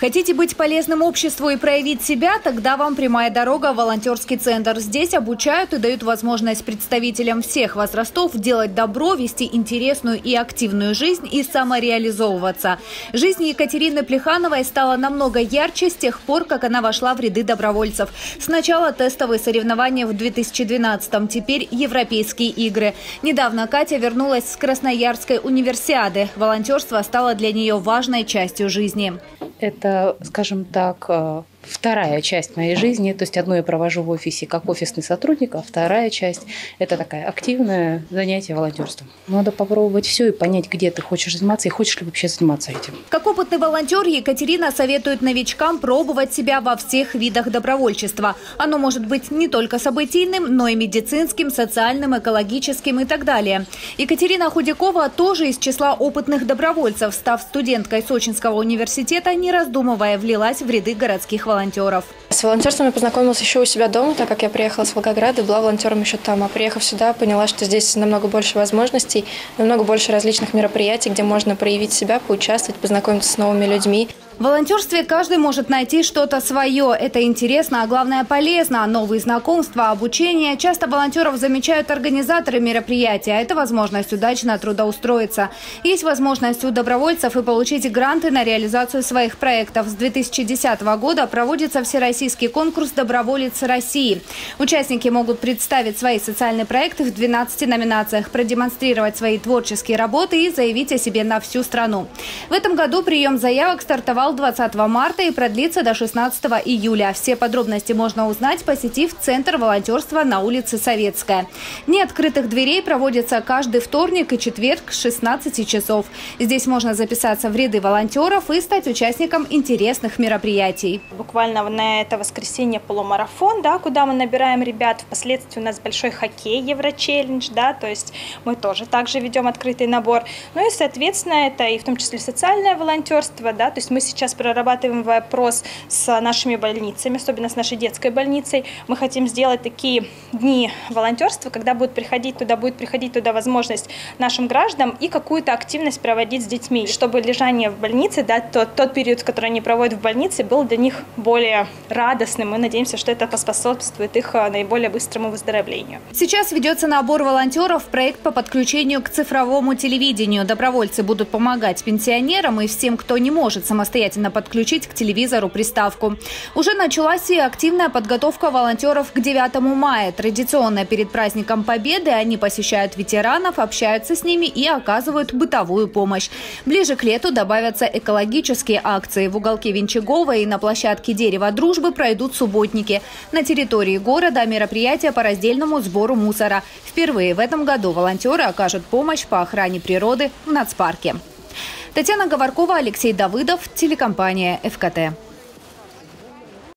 Хотите быть полезным обществу и проявить себя? Тогда вам прямая дорога в волонтерский центр. Здесь обучают и дают возможность представителям всех возрастов делать добро, вести интересную и активную жизнь и самореализовываться. Жизнь Екатерины Плехановой стала намного ярче с тех пор, как она вошла в ряды добровольцев. Сначала тестовые соревнования в 2012-м, теперь европейские игры. Недавно Катя вернулась с Красноярской универсиады. Волонтерство стало для нее важной частью жизни. Это, скажем так, э, вторая часть моей жизни. То есть одно я провожу в офисе как офисный сотрудник, а вторая часть – это такая активное занятие волонтерством. Надо попробовать все и понять, где ты хочешь заниматься и хочешь ли вообще заниматься этим. Как опытный волонтер, Екатерина советует новичкам пробовать себя во всех видах добровольчества. Оно может быть не только событийным, но и медицинским, социальным, экологическим и так далее. Екатерина Худякова тоже из числа опытных добровольцев. Став студенткой Сочинского университета, не раздумывая, влилась в ряды городских волонтеров волонтеров. С волонтерством я познакомилась еще у себя дома, так как я приехала с Волгограда и была волонтером еще там. А приехав сюда, поняла, что здесь намного больше возможностей, намного больше различных мероприятий, где можно проявить себя, поучаствовать, познакомиться с новыми людьми. В волонтерстве каждый может найти что-то свое. Это интересно, а главное полезно. Новые знакомства, обучение. Часто волонтеров замечают организаторы мероприятия. Это возможность удачно трудоустроиться. Есть возможность у добровольцев и получить гранты на реализацию своих проектов. С 2010 года проводится всероссийский конкурс «Доброволец России». Участники могут представить свои социальные проекты в 12 номинациях, продемонстрировать свои творческие работы и заявить о себе на всю страну. В этом году прием заявок стартовал стартовал 20 марта и продлится до 16 июля. Все подробности можно узнать, посетив Центр волонтерства на улице Советская. Дни открытых дверей проводятся каждый вторник и четверг с 16 часов. Здесь можно записаться в ряды волонтеров и стать участником интересных мероприятий. Буквально на это воскресенье полумарафон, да, куда мы набираем ребят. Впоследствии у нас большой хоккей, Еврочеллендж, да, то есть мы тоже также ведем открытый набор. Ну и, соответственно, это и в том числе социальное волонтерство, да, то есть мы сейчас прорабатываем вопрос с нашими больницами, особенно с нашей детской больницей. Мы хотим сделать такие дни волонтерства, когда будут приходить туда, будет приходить туда возможность нашим гражданам и какую-то активность проводить с детьми, чтобы лежание в больнице, да, тот, тот период, который они проводят в больнице, был для них более радостным. Мы надеемся, что это поспособствует их а, наиболее быстрому выздоровлению. Сейчас ведется набор волонтеров, проект по подключению к цифровому телевидению. Добровольцы будут помогать пенсионерам и всем, кто не может самостоятельно самостоятельно подключить к телевизору приставку. Уже началась и активная подготовка волонтеров к 9 мая. Традиционно перед праздником Победы они посещают ветеранов, общаются с ними и оказывают бытовую помощь. Ближе к лету добавятся экологические акции. В уголке Венчагова и на площадке Дерева Дружбы пройдут субботники. На территории города мероприятия по раздельному сбору мусора. Впервые в этом году волонтеры окажут помощь по охране природы в нацпарке. Татьяна Говоркова, Алексей Давыдов, телекомпания «ФКТ».